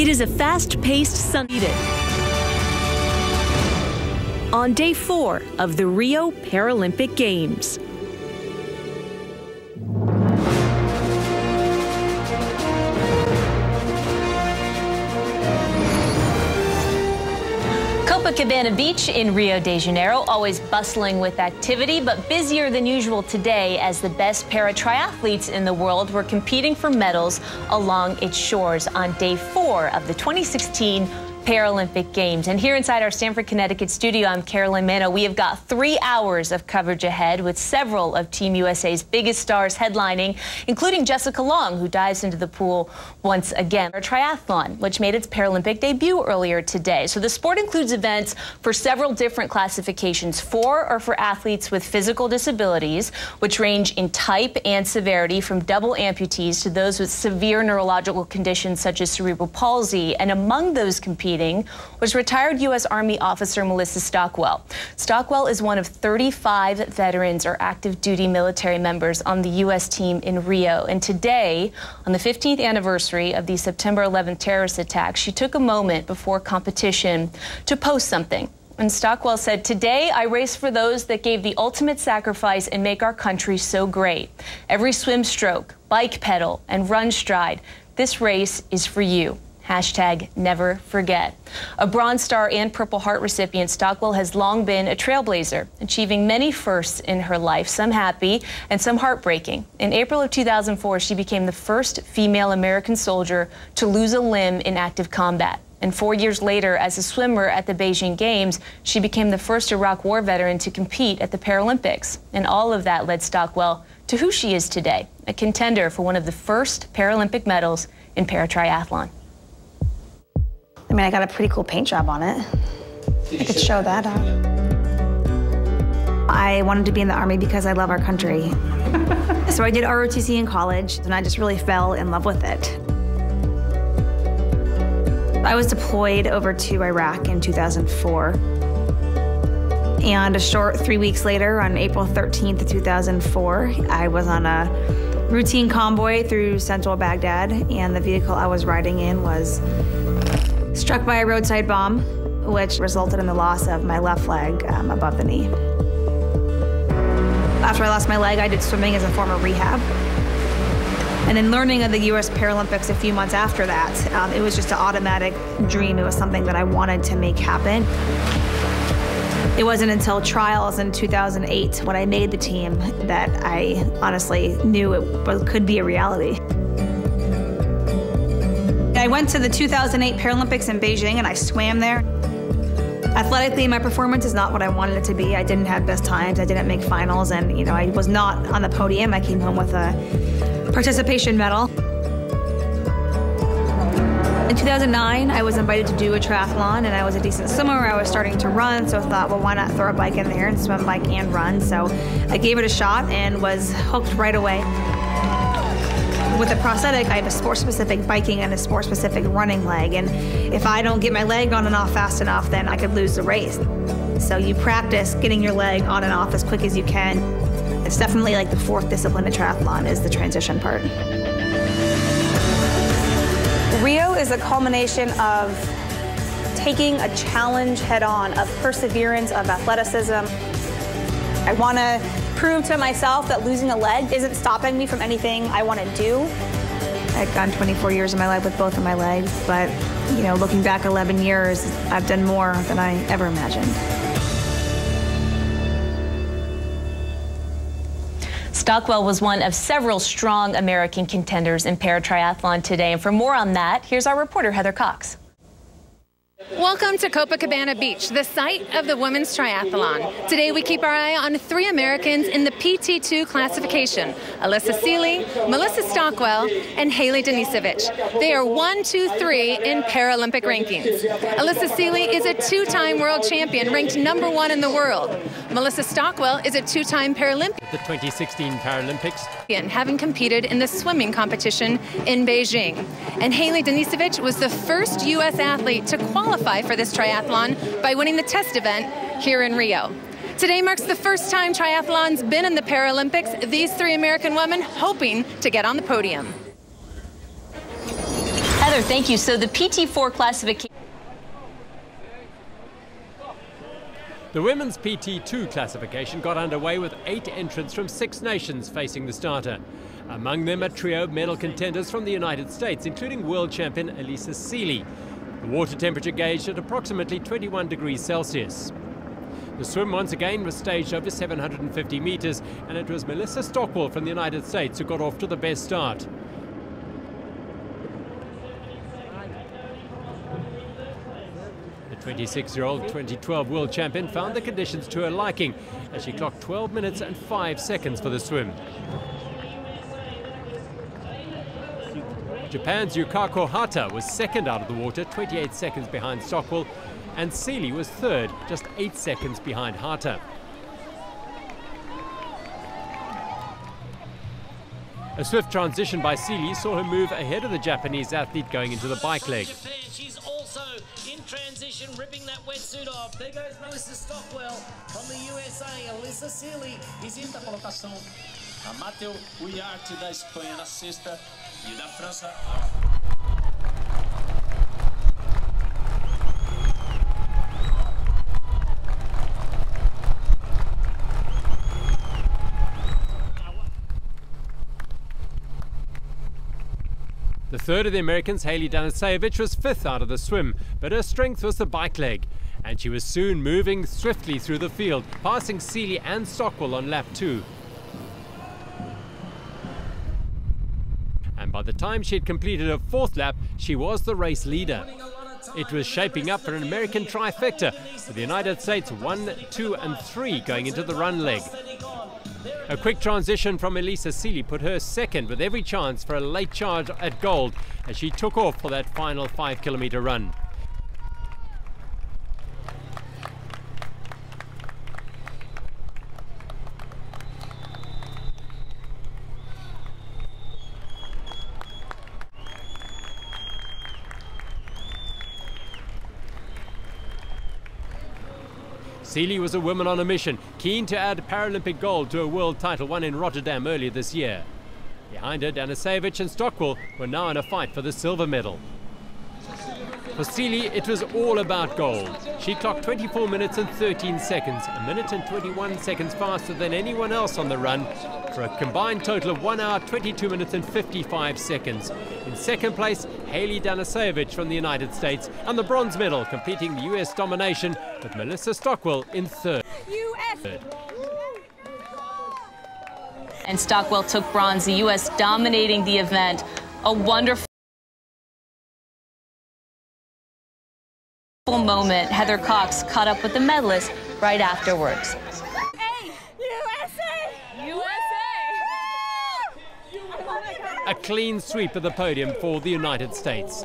It is a fast-paced Sunday. On day four of the Rio Paralympic Games. Copacabana Beach in Rio de Janeiro, always bustling with activity, but busier than usual today as the best para triathletes in the world were competing for medals along its shores on day four of the 2016 Paralympic Games. And here inside our Stamford, Connecticut studio, I'm Carolyn Manno. We have got three hours of coverage ahead with several of Team USA's biggest stars headlining, including Jessica Long, who dives into the pool once again. Our triathlon, which made its Paralympic debut earlier today. So the sport includes events for several different classifications. Four are for athletes with physical disabilities, which range in type and severity from double amputees to those with severe neurological conditions such as cerebral palsy. And among those competing, competing was retired U.S. Army officer Melissa Stockwell. Stockwell is one of 35 veterans or active duty military members on the U.S. team in Rio. And today, on the 15th anniversary of the September 11th terrorist attack, she took a moment before competition to post something. And Stockwell said, Today I race for those that gave the ultimate sacrifice and make our country so great. Every swim stroke, bike pedal, and run stride, this race is for you. Hashtag never forget. A Bronze Star and Purple Heart recipient, Stockwell has long been a trailblazer, achieving many firsts in her life, some happy and some heartbreaking. In April of 2004, she became the first female American soldier to lose a limb in active combat. And four years later, as a swimmer at the Beijing Games, she became the first Iraq War veteran to compete at the Paralympics. And all of that led Stockwell to who she is today, a contender for one of the first Paralympic medals in paratriathlon. I mean, I got a pretty cool paint job on it. I could show that off. I wanted to be in the Army because I love our country. so I did ROTC in college, and I just really fell in love with it. I was deployed over to Iraq in 2004. And a short three weeks later, on April 13th, 2004, I was on a routine convoy through central Baghdad, and the vehicle I was riding in was struck by a roadside bomb, which resulted in the loss of my left leg um, above the knee. After I lost my leg, I did swimming as a form of rehab. And then learning of the US Paralympics a few months after that, um, it was just an automatic dream. It was something that I wanted to make happen. It wasn't until trials in 2008 when I made the team that I honestly knew it could be a reality. I went to the 2008 Paralympics in Beijing and I swam there. Athletically, my performance is not what I wanted it to be. I didn't have best times. I didn't make finals, and you know I was not on the podium. I came home with a participation medal. In 2009, I was invited to do a triathlon, and I was a decent swimmer. I was starting to run, so I thought, well, why not throw a bike in there and swim, bike, and run? So I gave it a shot and was hooked right away. With a prosthetic, I have a sport-specific biking and a sport-specific running leg, and if I don't get my leg on and off fast enough, then I could lose the race. So you practice getting your leg on and off as quick as you can. It's definitely like the fourth discipline of triathlon is the transition part. Rio is a culmination of taking a challenge head on, of perseverance, of athleticism. I want to prove to myself that losing a leg isn't stopping me from anything I want to do. I've gone 24 years of my life with both of my legs, but you know, looking back 11 years, I've done more than I ever imagined. Stockwell was one of several strong American contenders in paratriathlon today. And for more on that, here's our reporter, Heather Cox. Welcome to Copacabana Beach, the site of the women's triathlon. Today we keep our eye on three Americans in the PT2 classification, Allysa Seely, Melissa Stockwell, and Hailey Danisewicz. They are one, two, three in Paralympic rankings. Allysa Seely is a two-time world champion, ranked number one in the world. Melissa Stockwell is a two-time Paralympian. The 2016 Paralympics. Having competed in the swimming competition in Beijing. And Hailey Danisewicz was the first U.S. athlete to qualify qualify for this triathlon by winning the test event here in Rio. Today marks the first time triathlon's been in the Paralympics. These three American women hoping to get on the podium. Heather, Heather, thank you. So the PT4 classification. The women's PT2 classification got underway with eight entrants from six nations facing the starter. Among them, a trio of medal contenders from the United States, including world champion Allysa Seely. The water temperature gauged at approximately 21 degrees Celsius. The swim once again was staged over 750 metres, and it was Melissa Stockwell from the United States who got off to the best start. 26-year-old 2012 world champion found the conditions to her liking as she clocked 12 minutes and 5 seconds for the swim. Japan's Yukako Hata was second out of the water, 28 seconds behind Stockwell, and Seely was third, just 8 seconds behind Hata. A swift transition by Seely saw her move ahead of the Japanese athlete going into the bike leg. Ripping that wetsuit off. There goes Melissa Stockwell from the USA. Alyssa Sealy is in. Quinta colocação, a Mateu Uriarte da Espanha na sexta e da França. The third of the Americans, Hailey Danisewicz, was fifth out of the swim, but her strength was the bike leg. And she was soon moving swiftly through the field, passing Seely and Stockwell on lap two. And by the time she had completed her fourth lap, she was the race leader. It was shaping up for an American trifecta, with the United States 1, 2 and 3 going into the run leg. A quick transition from Allysa Seely put her second with every chance for a late charge at gold as she took off for that final five kilometer run. Seely was a woman on a mission, keen to add Paralympic gold to a world title won in Rotterdam earlier this year. Behind her, Danisewicz and Stockwell were now in a fight for the silver medal. For Seely, it was all about gold. She clocked 24 minutes and 13 seconds, a minute and 21 seconds faster than anyone else on the run, for a combined total of 1 hour, 22 minutes and 55 seconds. In second place, Hailey Danisewicz from the United States, and the bronze medal, completing the US domination with Melissa Stockwell in third. US. And Stockwell took bronze, the U.S. dominating the event. A wonderful moment. Heather Cox caught up with the medalist right afterwards. Hey, USA. A clean sweep of the podium for the United States.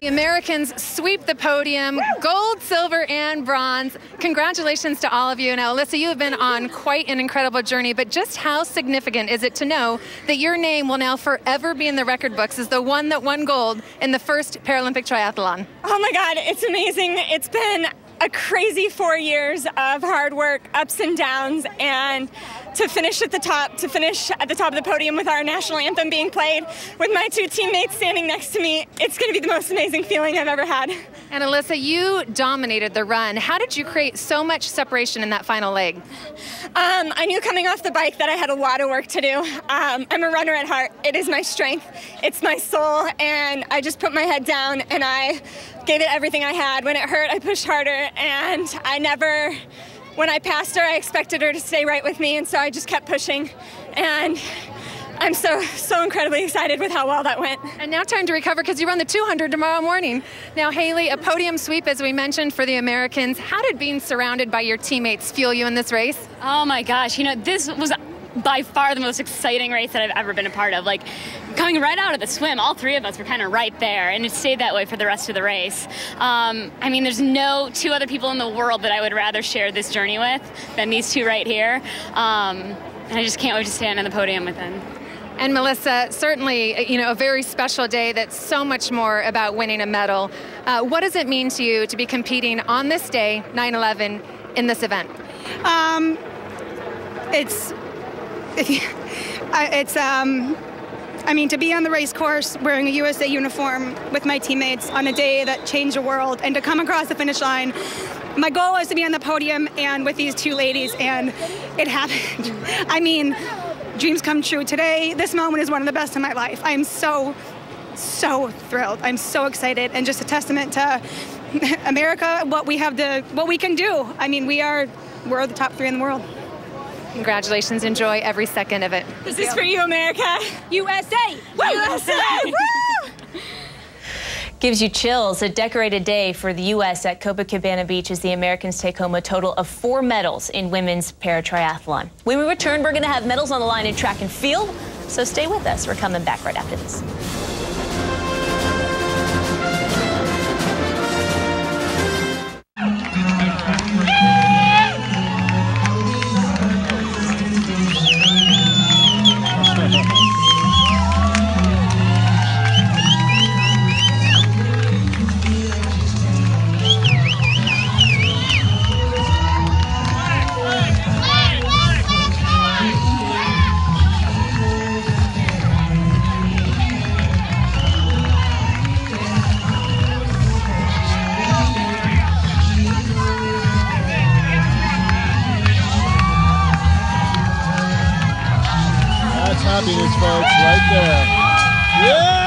The Americans sweep the podium, gold, silver, and bronze. Congratulations to all of you. Now, Allysa, you have been on quite an incredible journey, but just how significant is it to know that your name will now forever be in the record books as the one that won gold in the first Paralympic triathlon? Oh my God, it's amazing. It's been a crazy four years of hard work, ups and downs, and to finish at the top, to finish at the top of the podium with our national anthem being played, with my two teammates standing next to me, it's going to be the most amazing feeling I've ever had. And Allysa, you dominated the run. How did you create so much separation in that final leg? Um, I knew coming off the bike that I had a lot of work to do. Um, I'm a runner at heart. It is my strength, it's my soul, and I just put my head down and I gave it everything I had. When it hurt, I pushed harder, and I never, when I passed her, I expected her to stay right with me, and so I just kept pushing. And I'm so, so incredibly excited with how well that went. And now time to recover because you run the 200 tomorrow morning. Now, Hailey, a podium sweep, as we mentioned, for the Americans. How did being surrounded by your teammates fuel you in this race? Oh my gosh, you know, this was by far the most exciting race that I've ever been a part of. Like coming right out of the swim, all three of us were kind of right there, and it stayed that way for the rest of the race. Um, I mean, there's no two other people in the world that I would rather share this journey with than these two right here. Um, and I just can't wait to stand on the podium with them. And Melissa, certainly, you know, a very special day that's so much more about winning a medal. Uh, what does it mean to you to be competing on this day, 9 11, in this event? Um, it's, it's, um, I mean, to be on the race course wearing a USA uniform with my teammates on a day that changed the world and to come across the finish line, my goal was to be on the podium and with these two ladies, and it happened. I mean, dreams come true. Today, this moment is one of the best in my life. I am so, so thrilled. I'm so excited, and just a testament to America, what we have to, what we can do. I mean, we are, we're the top three in the world. Congratulations. Enjoy every second of it. This is for you, America. USA! USA! Gives you chills. A decorated day for the U.S. at Copacabana Beach as the Americans take home a total of four medals in women's paratriathlon. When we return, we're going to have medals on the line in track and field. So stay with us. We're coming back right after this. Happiness, folks, right there. Yeah!